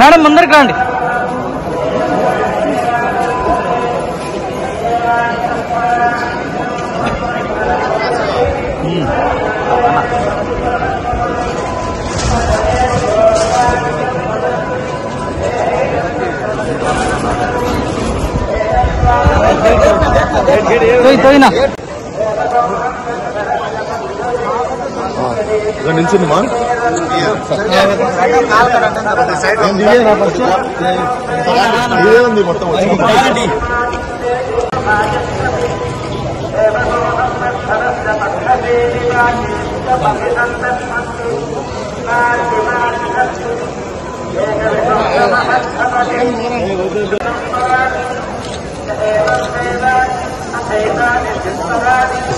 Madam ముందరికి రండి. తోయి తోయినా? మా. ఇదే ఉంది మొత్తం వెరీ మచ్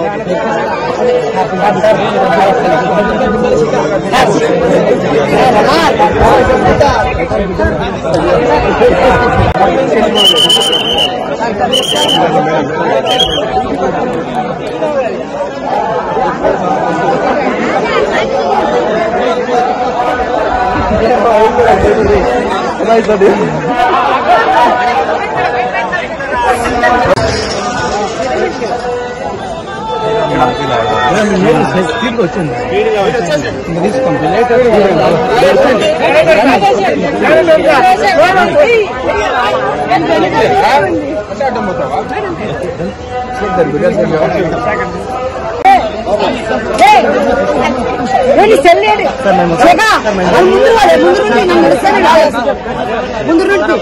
ముందు వాళ్ళే, ముందు నుండి నన్ను నడుస్తానే కాదు. ముందు నుండి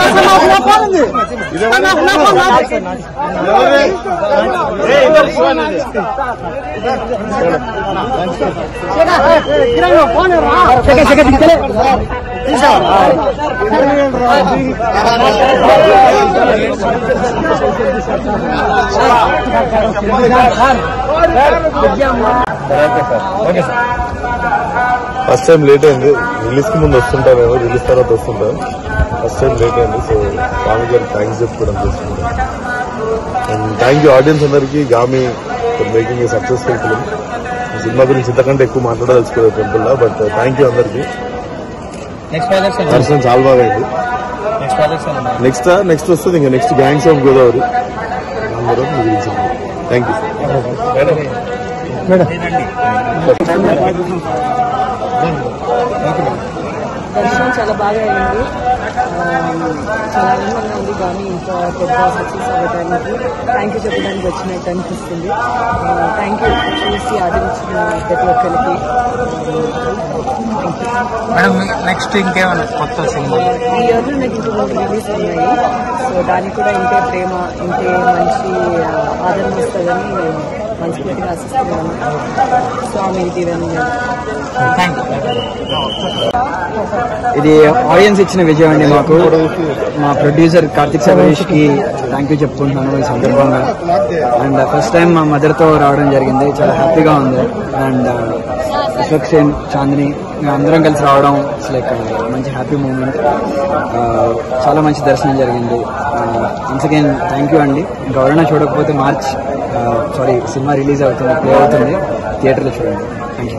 అసలు నాకు నా ఫోన్ ఉంది ఫస్ట్ టైం లేట్ అయింది. రిలీజ్కి ముందు వస్తుంటారు రిలీజ్ తర్వాత వస్తుంటారు. ఫస్ట్ టైం లేట్ అయింది సో స్వామి గారికి థ్యాంక్స్ చెప్పుకోవడం చేసుకుంటాం అండ్ థ్యాంక్ యూ ఆడియన్స్ అందరికీ Gaami making a successful film cinema గురించి ఇంతకంటే ఎక్కువ మాట్లాడదలుచుకోలేదు టెంపుల్లో బట్ థ్యాంక్ యూ అందరికీ. దర్శనం చాలా బాగా అయింది నెక్స్ట్ నెక్స్ట్ వస్తుంది ఇంకా నెక్స్ట్ గ్యాంగ్స్ ఆఫ్ గోదావరి అందరం మిగిలించింది థ్యాంక్ యూ దర్శనం చాలా బాగా అయింది ఆ, చాలా ఆనందంగా ఉంది కానీ ఇంత పెద్ద సక్సెస్ అవ్వడానికి థ్యాంక్ యూ చెప్పడానికి వచ్చినట్టు అనిపిస్తుంది. థ్యాంక్ యూ చూసి ఆదరించిన ప్రతి ఒక్కరికి. మేడం నెక్స్ట్ ఇంకేమైనా కొత్త సినిమా? ఈ ఇయర్లో నాకు ఇంకో మూడు రిలీజ్ ఉన్నాయి. సో దానికి కూడా ఇంతే ప్రేమ ఇంతే మంచి ఆదరణ వస్తుందని నేను మనస్ఫూర్తిగా ఆశిస్తున్నాను. స్వామి దీవెన థ్యాంక్ ఇది ఆడియన్స్ ఇచ్చిన విజయం అండి మాకు. మా ప్రొడ్యూసర్ కార్తిక్ సర్వేష్కి థ్యాంక్ యూ చెప్పుకుంటున్నాను ఈ సందర్భంగా. అండ్ ఫస్ట్ టైం మా మదర్తో రావడం జరిగింది. చాలా హ్యాపీగా ఉంది. అండ్ uh, అశోక్ సేన్ చాందిని మేము అందరం కలిసి రావడం లైక్ uh, మంచి హ్యాపీ మూమెంట్ uh, చాలా మంచి దర్శనం జరిగింది. వన్స్ అగైన్ థ్యాంక్ యూ అండి. ఇంకా ఎవరైనా చూడకపోతే మార్చ్ సారీ సినిమా రిలీజ్ అవుతుంది ప్లే అవుతుంది. థియేటర్లో చూడండి. Thank you